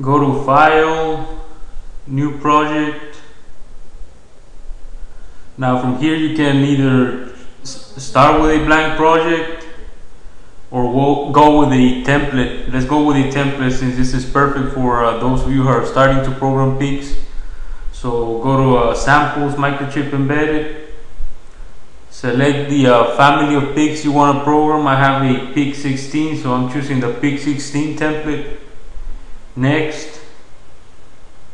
go to file new project. Now from here you can either start with a blank project or go with a template. Let's go with a template since this is perfect for uh, those of you who are starting to program PICs so go to uh, samples microchip embedded. Select the uh, family of PICs you want to program. I have a PIC 16 so I'm choosing the PIC 16 template next.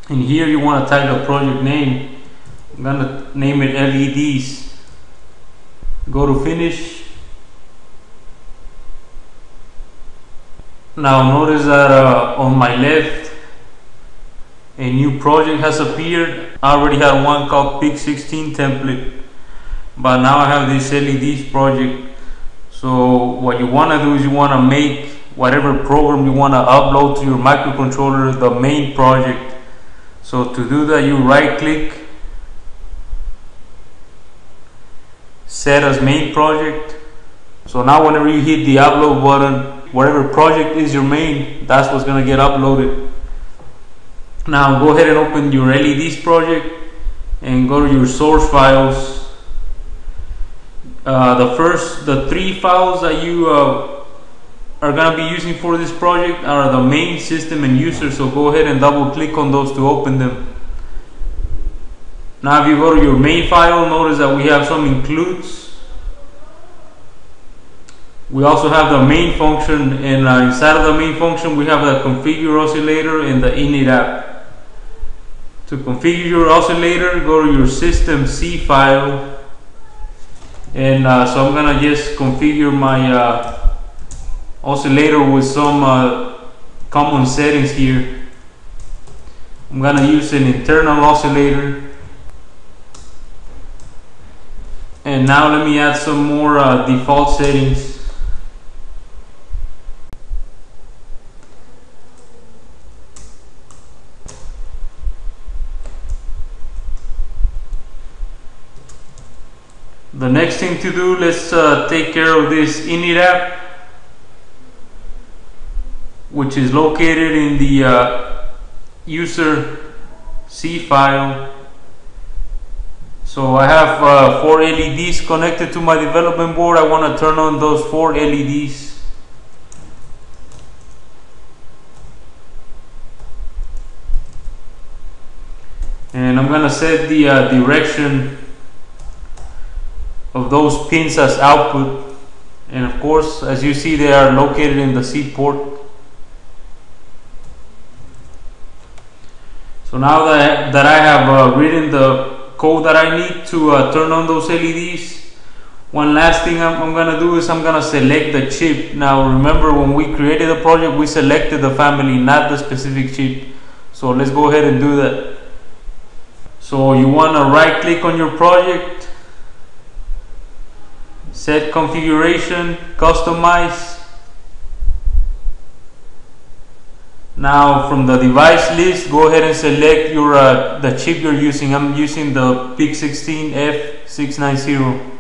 In here you want to type the project name. I'm gonna name it LEDs go to finish. Now notice that uh, on my left a new project has appeared. I already had one called PIC 16 template but now I have this LEDs project. So what you want to do is you want to make whatever program you want to upload to your microcontroller the main project. So to do that you right click set as main project. So now whenever you hit the upload button whatever project is your main that's what's going to get uploaded. Now go ahead and open your LEDs project and go to your source files. Uh, the first the three files that you uh, are going to be using for this project are the main system and user so go ahead and double click on those to open them. Now if you go to your main file notice that we have some includes. We also have the main function and uh, inside of the main function we have the configure oscillator and the init app. To configure your oscillator go to your system C file and uh, so I'm gonna just configure my uh, oscillator with some uh, common settings here. I'm gonna use an internal oscillator. And now let me add some more uh, default settings. The next thing to do let's uh, take care of this init app which is located in the uh, user C file. So I have uh, four LEDs connected to my development board. I want to turn on those four LEDs and I'm gonna set the uh, direction of those pins as output. And of course as you see they are located in the C port so now that, that I have uh, written the code that I need to uh, turn on those LEDs one last thing I'm, I'm, gonna do is I'm gonna select the chip. Now remember when we created the project we selected the family not the specific chip. So let's go ahead and do that. So you want to right click on your project set configuration customize now from the device list go ahead and select your uh, the chip you're using. I'm using the PIC 16 F690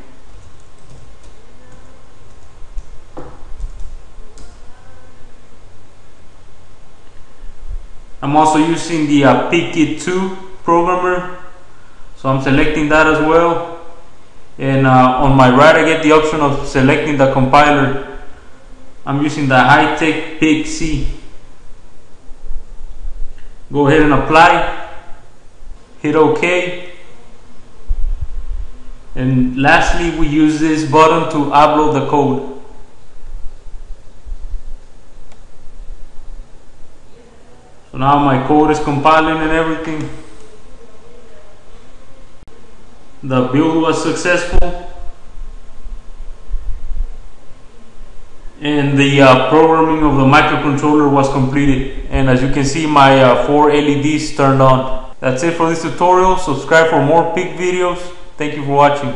I'm also using the uh, PICkit 2 programmer so I'm selecting that as well. And uh, on my right I get the option of selecting the compiler. I'm using the HI-TECH PIC-C go ahead and apply. Hit OK. And lastly we use this button to upload the code. So now my code is compiling and everything. The build was successful and the uh, programming of the microcontroller was completed. And as you can see my uh, four LEDs turned on. That's it for this tutorial. Subscribe for more PIC videos. Thank you for watching